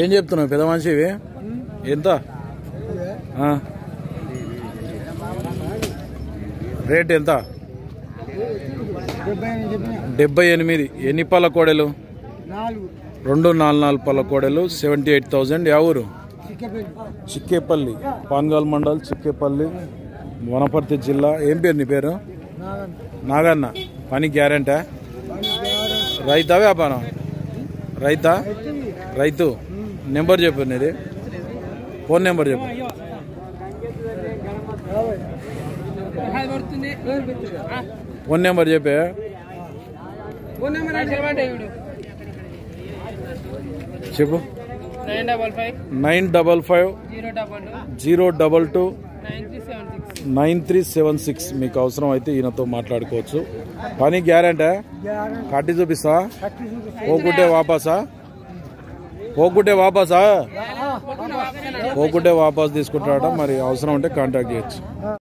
ఏం చెప్తున్నావు? పెద్ద మనిషి ఇవి ఎంత రేట్ ఎంత? డెబ్బై ఎనిమిది. ఎన్ని పళ్ళ కోడెలు? రెండు నాలుగు నాలుగు పళ్ళ కోడెలు సెవెంటీ ఎయిట్ థౌజండ్. యా ఊరు? చిక్కేపల్లి. పాన్గాల్ మండల్ చిక్కేపల్లి వనపర్తి జిల్లా. ఏం పేరు నీ పేరు? నాగన్న. పని గ్యారెంటా? రైతా వ్యాపారం? రైతా? రైతు? నెంబర్ చెప్పు నీది. ఫోన్ నెంబర్ చెప్పు. ఫోన్ నెంబర్ చెప్పే. చెప్పు. Nine double five zero double two nine three seven six. మీకు అవసరం అయితే ఈయనతో మాట్లాడుకోవచ్చు. పని గ్యారెంటా? కట్టి చూపిస్తా. పోకుంటే వాపసా? పోకుంటే వాపసా? పోకుంటే వాపస్. తీసుకుంటాడ మరి అవసరం ఉంటే కాంటాక్ట్ చేయొచ్చు.